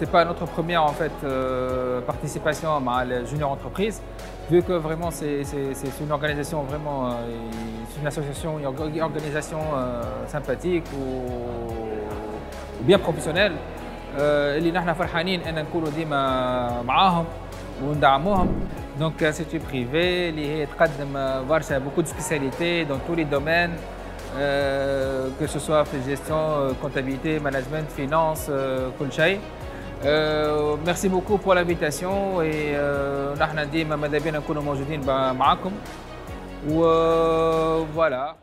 c'est pas notre première en fait euh, participation à la junior entreprise, vu que vraiment c'est une organisation vraiment, euh, c'est une association, une organisation euh, sympathique ou, bien professionnelle. اللي نحن فرحانين ان نكونوا ديما معاهم وندعموهم دونك انستيتو بريفي اللي هي تقدم برشا beaucoup de spécialités dans tous les domaines que ce soit في gestion, comptabilité, management, finance, كل شيء Euh, merci beaucoup pour l'invitation et نحن ديما ماذا بينا نكونوا موجودين معاكم و voilà